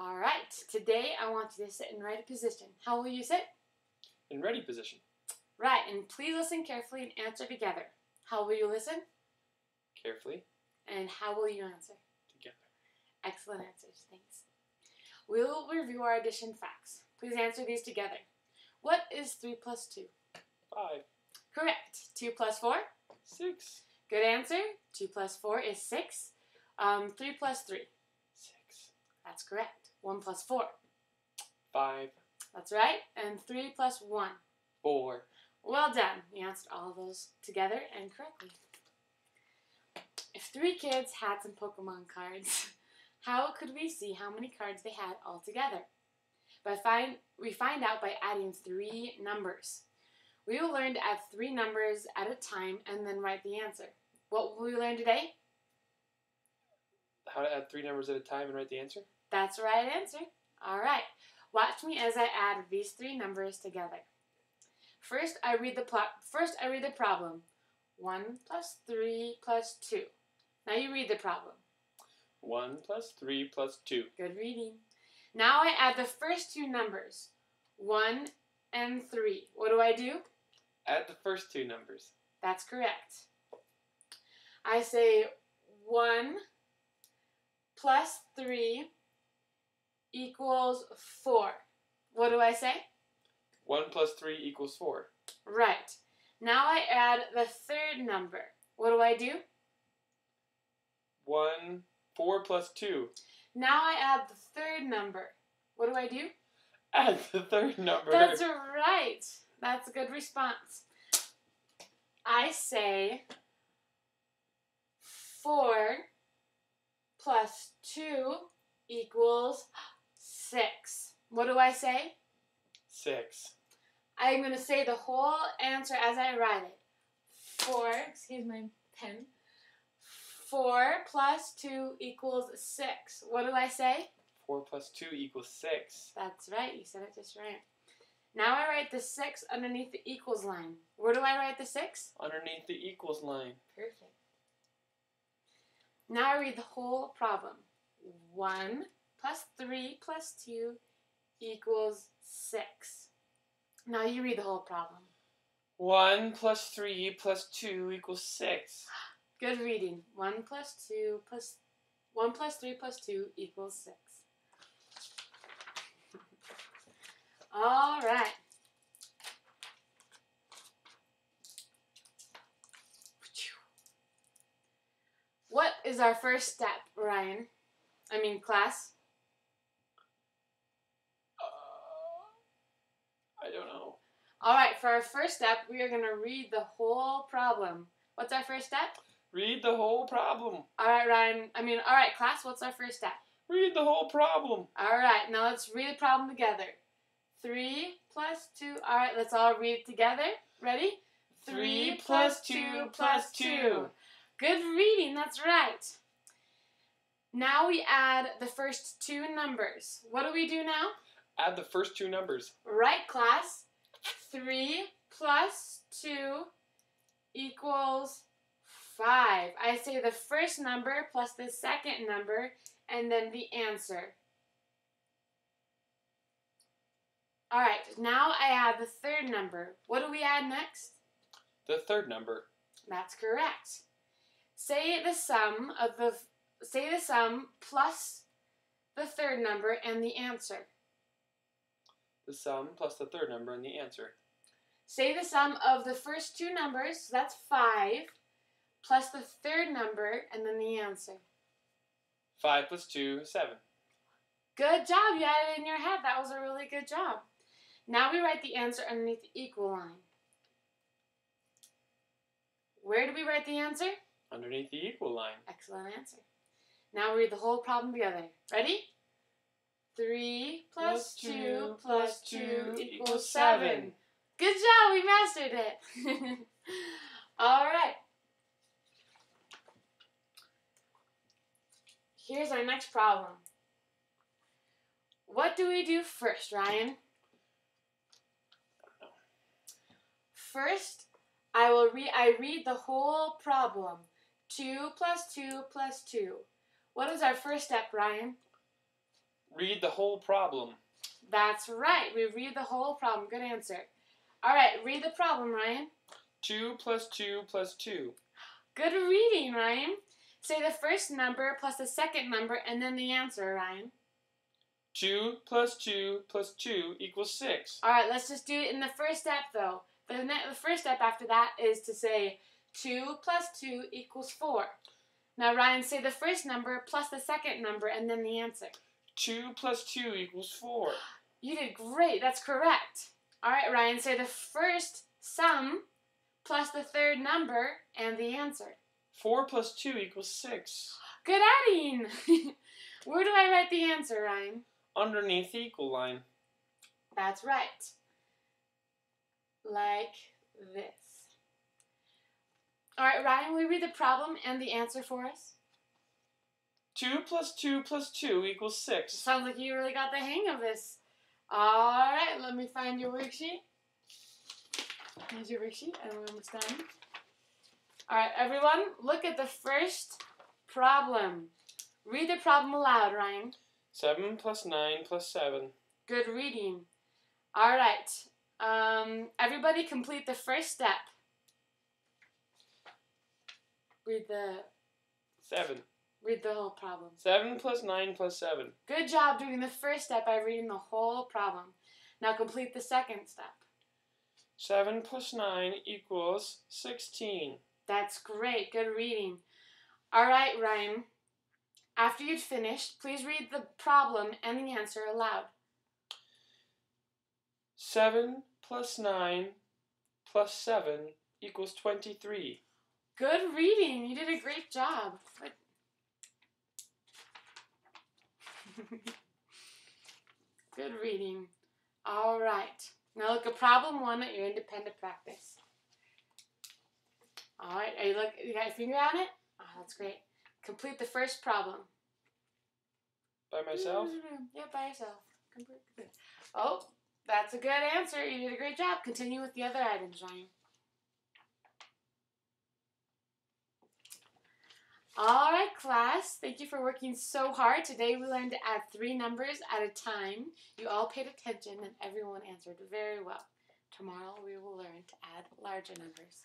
All right. Today I want you to sit in ready position. How will you sit? In ready position. Right. And please listen carefully and answer together. How will you listen? Carefully. And how will you answer? Together. Excellent answers. Thanks. We will review our addition facts. Please answer these together. What is 3 plus 2? Five. Correct. 2 plus 4? Six. Good answer. 2 plus 4 is 6. Um, 3 plus 3? Six. That's correct. 1 plus 4? Five. That's right. And 3 plus 1? Four. Well done. You answered all of those together and correctly. If three kids had some Pokemon cards, how could we see how many cards they had altogether? By find, we find out by adding three numbers. We will learn to add three numbers at a time and then write the answer. What will we learn today? How to add three numbers at a time and write the answer? That's the right answer. All right. Watch me as I add these three numbers together. First, I read the plot. First, I read the problem. One plus three plus two. Now you read the problem. One plus three plus two. Good reading. Now I add the first two numbers. One and three. What do I do? Add the first two numbers. That's correct. I say one plus three equals four. What do I say? One plus three equals four. Right. Now I add the third number. What do I do? One. Four plus two. Now I add the third number. What do I do? Add the third number. That's right. That's a good response. I say 4 plus 2 equals 6. What do I say? Six. I'm going to say the whole answer as I write it. 4, excuse my pen. 4 plus 2 equals 6. What do I say? Four plus two equals six. That's right. You said it just right. Now I write the 6 underneath the equals line. Where do I write the 6? Underneath the equals line. Perfect. Now I read the whole problem. 1 plus 3 plus 2 equals 6. Now you read the whole problem. One plus three plus two equals six. Good reading. 1 plus 2 plus 1 plus 3 plus 2 equals 6. All right. What is our first step, Ryan? I mean, class? All right, for our first step, we are going to read the whole problem. What's our first step? Read the whole problem. All right, Ryan. I mean, all right, class, what's our first step? Read the whole problem. All right, now let's read the problem together. 3 plus 2. All right, let's all read it together. Ready? Three plus two plus two. Good reading, that's right. Now we add the first two numbers. What do we do now? Add the first two numbers. Right, class. 3 plus 2 equals 5. I say the first number plus the second number and then the answer. All right, now I add the third number. What do we add next? The third number. That's correct. Say the sum of the say the sum plus the third number and the answer. The sum plus the third number and the answer. Say the sum of the first two numbers, so that's 5, plus the third number and then the answer. Five plus two, is seven. Good job, you had it in your head. That was a really good job. Now we write the answer underneath the equal line. Where do we write the answer? Underneath the equal line. Excellent answer. Now we read the whole problem together. Ready? 3 plus 2 plus 2 equals 7. Good job, we mastered it. All right. Here's our next problem. What do we do first, Ryan? First, I will read I read the whole problem. 2 plus 2 plus 2. What is our first step, Ryan? Read the whole problem. That's right. We read the whole problem. Good answer. All right, read the problem, Ryan. 2 plus 2 plus 2. Good reading, Ryan. Say the first number plus the second number and then the answer, Ryan. 2 plus 2 plus 2 equals 6. All right, let's just do it in the first step, though. The, the first step after that is to say 2 plus 2 equals 4. Now, Ryan, say the first number plus the second number and then the answer. 2 plus 2 equals 4. You did great. That's correct. All right, Ryan, say the first sum plus the third number and the answer. 4 plus 2 equals 6. Good adding. Where do I write the answer, Ryan? Underneath the equal line. That's right. Like this. All right, Ryan, will you read the problem and the answer for us? 2 plus 2 plus 2 equals 6. Sounds like you really got the hang of this. All right, let me find your worksheet. Here's your worksheet, and we're almost done. All right, everyone, look at the first problem. Read the problem aloud, Ryan. 7 plus 9 plus 7. Good reading. All right, um, everybody complete the first step. Read the 7. Read the whole problem. 7 plus 9 plus 7. Good job doing the first step by reading the whole problem. Now complete the second step. 7 plus 9 equals 16. That's great. Good reading. All right, Ryan. After you'd finished, please read the problem and the answer aloud. 7 plus 9 plus 7 equals 23. Good reading. You did a great job. Good. Good reading. All right. Now look at problem one at your independent practice. All right. Are you look? You got your finger on it? Oh, that's great. Complete the first problem. By myself? Mm-hmm. Yeah, by yourself. Oh, that's a good answer. You did a great job. Continue with the other items, Ryan. All class. Thank you for working so hard. Today we learned to add three numbers at a time. You all paid attention and everyone answered very well. Tomorrow we will learn to add larger numbers.